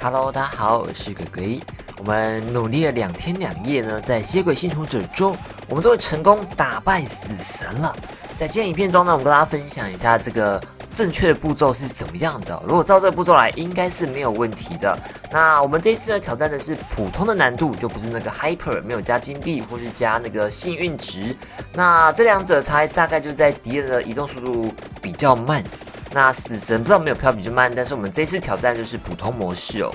Hello，大家好，我是鬼鬼。我们努力了两天两夜呢，在吸血鬼幸存者中，我们终于成功打败死神了。在今天影片中呢，我们跟大家分享一下这个正确的步骤是怎么样的。如果照这个步骤来，应该是没有问题的。那我们这一次呢，挑战的是普通的难度，就不是那个 Hyper，没有加金币或是加那个幸运值。那这两者差大概就在敌人的移动速度比较慢。那死神不知道没有票比较慢，但是我们这次挑战就是普通模式哦。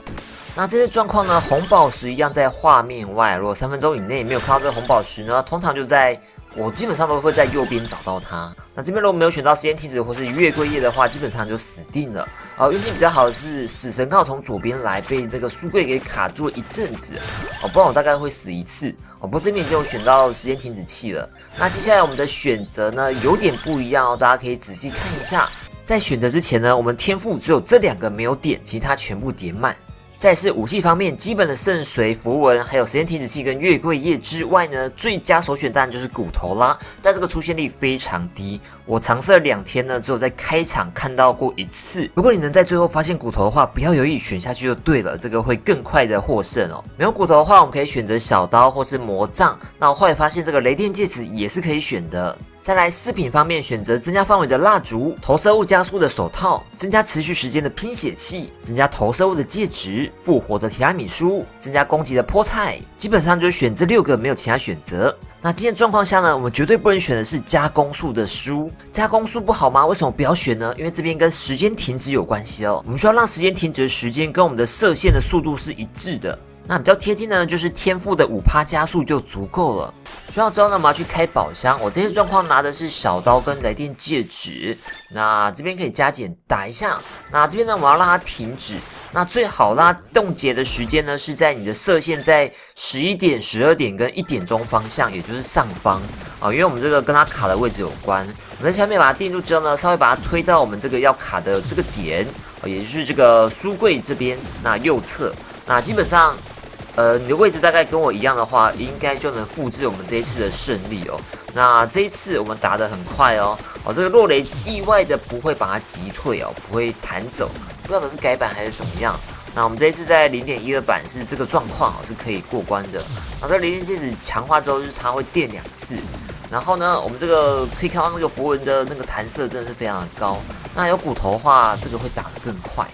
那这些状况呢，红宝石一样在画面外。如果三分钟以内没有看到这个红宝石呢，通常就在我基本上都会在右边找到它。那这边如果没有选到时间停止或是月桂叶的话，基本上就死定了。哦，运气比较好的是死神刚好从左边来，被那个书柜给卡住了一阵子。哦，不然我大概会死一次。哦，不过这边已经有选到时间停止器了。那接下来我们的选择呢，有点不一样哦，大家可以仔细看一下。在选择之前呢，我们天赋只有这两个没有点，其他全部点满。再是武器方面，基本的圣髓符文，还有时间停止器跟月桂叶之外呢，最佳首选当然就是骨头啦。但这个出现率非常低，我尝试了两天呢，只有在开场看到过一次。如果你能在最后发现骨头的话，不要犹豫，选下去就对了，这个会更快的获胜哦。没有骨头的话，我们可以选择小刀或是魔杖。那我后来发现这个雷电戒指也是可以选的。再来饰品方面，选择增加范围的蜡烛、投射物加速的手套、增加持续时间的拼血器、增加投射物的戒指、复活的提拉米苏、增加攻击的菠菜，基本上就是选这六个，没有其他选择。那今天状况下呢，我们绝对不能选的是加攻速的书。加攻速不好吗？为什么不要选呢？因为这边跟时间停止有关系哦。我们需要让时间停止的时间跟我们的射线的速度是一致的。那比较贴近呢，就是天赋的五趴加速就足够了。需要之后呢，我们要去开宝箱。我这些状况拿的是小刀跟雷电戒指。那这边可以加减打一下。那这边呢，我要让它停止。那最好让它冻结的时间呢，是在你的射线在十一点、十二点跟一点钟方向，也就是上方啊。因为我们这个跟它卡的位置有关。我们在下面把它定住之后呢，稍微把它推到我们这个要卡的这个点，也就是这个书柜这边那右侧。那基本上。呃，你的位置大概跟我一样的话，应该就能复制我们这一次的胜利哦。那这一次我们打得很快哦，哦，这个落雷意外的不会把它击退哦，不会弹走，不知道是改版还是怎么样。那我们这一次在零点一二版是这个状况哦，是可以过关的。那这雷电戒指强化之后，就是它会电两次。然后呢，我们这个可以看到那个符文的那个弹射真的是非常的高。那有骨头的话，这个会打得更快。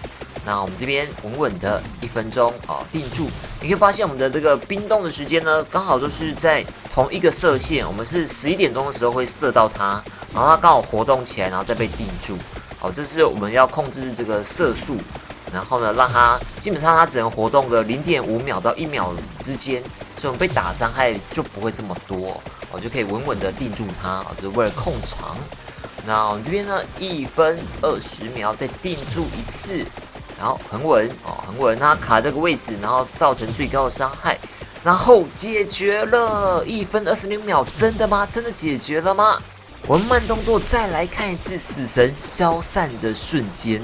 那我们这边稳稳的一分钟哦，定住。你可以发现我们的这个冰冻的时间呢，刚好就是在同一个射线。我们是十一点钟的时候会射到它，然后它刚好活动起来，然后再被定住。好，这是我们要控制这个射速，然后呢，让它基本上它只能活动个零点五秒到一秒之间，所以我们被打伤害就不会这么多，我就可以稳稳的定住它。这是为了控场。那我们这边呢，一分二十秒再定住一次。然后很稳哦，很稳。它卡这个位置，然后造成最高的伤害，然后解决了一分二十六秒，真的吗？真的解决了吗？我们慢动作再来看一次死神消散的瞬间，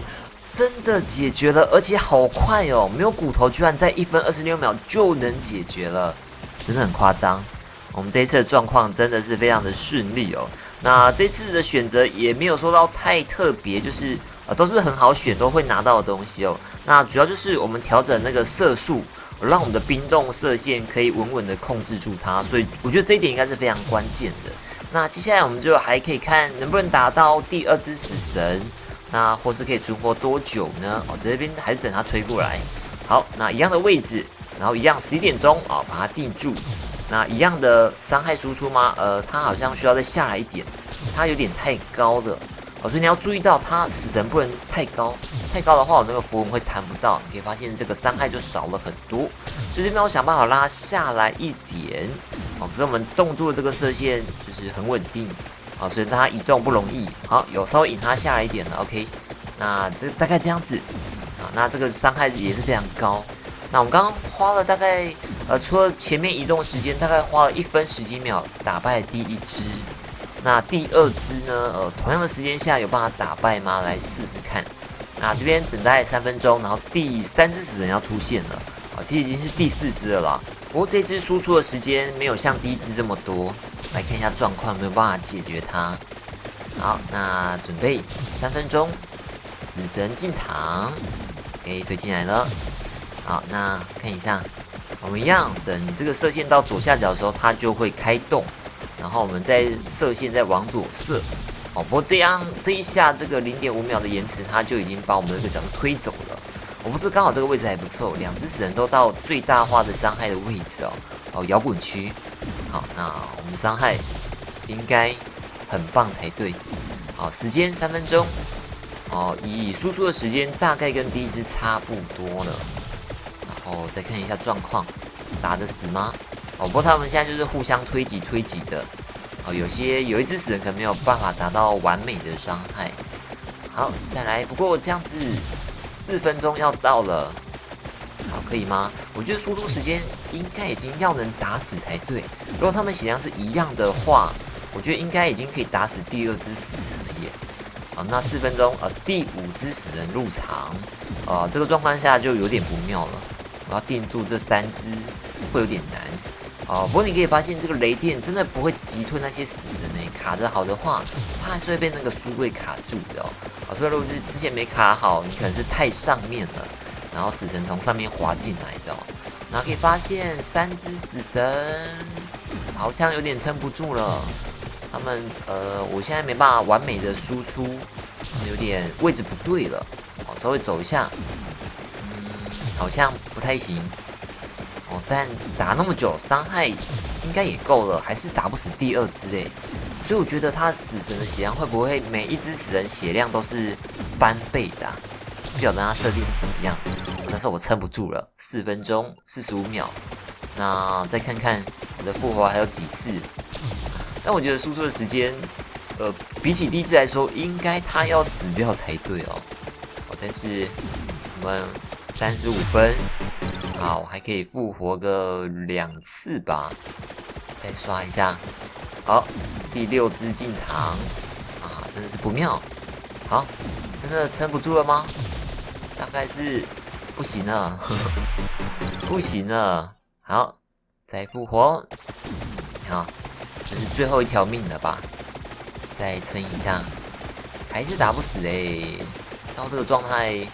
真的解决了，而且好快哦！没有骨头，居然在一分二十六秒就能解决了，真的很夸张。我们这一次的状况真的是非常的顺利哦。那这次的选择也没有说到太特别，就是。啊，都是很好选，都会拿到的东西哦。那主要就是我们调整那个射速，让我们的冰冻射线可以稳稳的控制住它。所以我觉得这一点应该是非常关键的。那接下来我们就还可以看能不能打到第二只死神，那或是可以存活多久呢？哦，这边还是等它推过来。好，那一样的位置，然后一样十一点钟啊，把它定住。那一样的伤害输出吗？呃，它好像需要再下来一点，它有点太高了。所以你要注意到，它死神不能太高，太高的话，我那个符文会弹不到。你可以发现这个伤害就少了很多。所以这边我想办法拉下来一点。好，所以我们动作这个射线就是很稳定。好，所以它移动不容易。好，有稍微引它下来一点了。OK，那这大概这样子。啊，那这个伤害也是非常高。那我们刚刚花了大概，呃，除了前面移动时间，大概花了一分十几秒打败第一只。那第二只呢？呃，同样的时间下有办法打败吗？来试试看。那这边等待三分钟，然后第三只死神要出现了。啊，其实已经是第四只了啦。不过这只输出的时间没有像第一只这么多。来看一下状况，没有办法解决它。好，那准备三分钟，死神进场，可以推进来了。好，那看一下，我们一样等这个射线到左下角的时候，它就会开动，然后我们再射线再往左射。哦，不过这样这一下这个零点五秒的延迟，它就已经把我们这个角色推走了。我不是刚好这个位置还不错，两只死人都到最大化的伤害的位置哦。哦，摇滚区。好，那我们伤害应该很棒才对。好，时间三分钟。哦，以输出的时间大概跟第一只差不多了。然后再看一下状况，打得死吗？哦，不过他们现在就是互相推挤推挤的。哦，有些有一只死人可能没有办法达到完美的伤害。好，再来。不过这样子四分钟要到了，好，可以吗？我觉得输出时间应该已经要能打死才对。如果他们血量是一样的话，我觉得应该已经可以打死第二只死神了耶。好，那四分钟，呃，第五只死人入场，呃，这个状况下就有点不妙了。我要定住这三只会有点难。哦，不过你可以发现，这个雷电真的不会击退那些死神呢。卡得好的话，它还是会被那个书柜卡住的哦。啊，所以如果之之前没卡好，你可能是太上面了，然后死神从上面滑进来的。然后可以发现，三只死神好像有点撑不住了。他们，呃，我现在没办法完美的输出，有点位置不对了。哦，稍微走一下，嗯，好像不太行。哦，但打那么久，伤害应该也够了，还是打不死第二只诶。所以我觉得他死神的血量会不会每一只死神血量都是翻倍的？不晓得他设定是怎么样。但是我撑不住了，四分钟四十五秒。那再看看我的复活还有几次？但我觉得输出的时间，呃，比起第一只来说，应该他要死掉才对哦。哦，但是我们三十五分。好，还可以复活个两次吧，再刷一下。好，第六只进场啊，真的是不妙。好，真的撑不住了吗？大概是不行了，不行了。好，再复活。好，这是最后一条命了吧？再撑一下，还是打不死哎。到这个状态，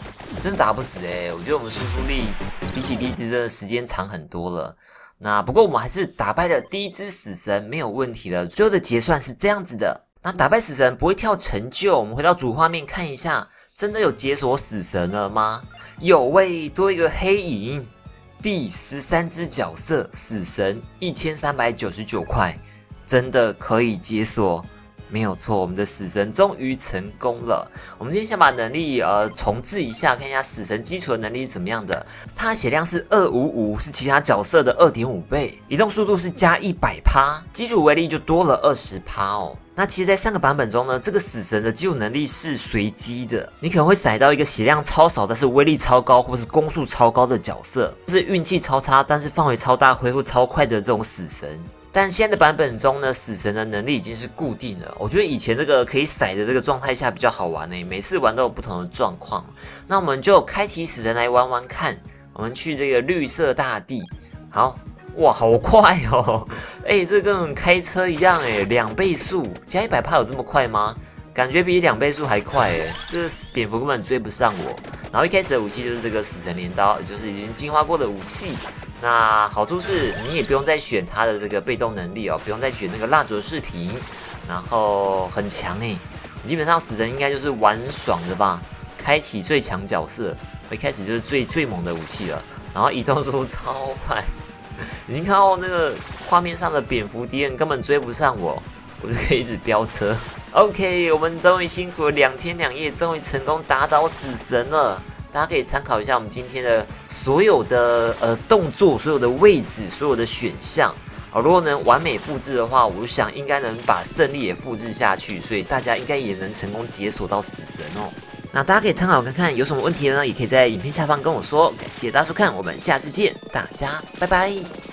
真打不死哎。我觉得我们输出力。比起第一只真的时间长很多了，那不过我们还是打败了第一只死神，没有问题了。最后的结算是这样子的，那打败死神不会跳成就，我们回到主画面看一下，真的有解锁死神了吗？有喂，多一个黑影，第十三只角色死神一千三百九十九块，真的可以解锁。没有错，我们的死神终于成功了。我们今天先把能力呃重置一下，看一下死神基础的能力是怎么样的。他的血量是二五五，是其他角色的二点五倍。移动速度是加一百趴，基础威力就多了二十趴哦。那其实，在三个版本中呢，这个死神的基础能力是随机的。你可能会踩到一个血量超少，但是威力超高，或是攻速超高的角色，是运气超差，但是范围超大、恢复超快的这种死神。但现在的版本中呢，死神的能力已经是固定了。我觉得以前这个可以甩的这个状态下比较好玩呢，每次玩都有不同的状况。那我们就开启死神来玩玩看。我们去这个绿色大地，好哇，好快哦！哎，这跟开车一样哎，两倍速加一百帕有这么快吗？感觉比两倍速还快哎，这蝙蝠根本追不上我。然后一开始的武器就是这个死神镰刀，就是已经进化过的武器。那好处是你也不用再选它的这个被动能力哦，不用再选那个蜡烛的视频，然后很强诶，基本上死神应该就是玩爽的吧？开启最强角色，一开始就是最最猛的武器了，然后移动速度超快，已经看到那个画面上的蝙蝠敌人根本追不上我，我就可以一直飙车。OK，我们终于辛苦了两天两夜，终于成功打倒死神了。大家可以参考一下我们今天的所有的呃动作、所有的位置、所有的选项啊，如果能完美复制的话，我想应该能把胜利也复制下去，所以大家应该也能成功解锁到死神哦。那大家可以参考看看，有什么问题呢？也可以在影片下方跟我说。感谢大家收看，我们下次见，大家拜拜。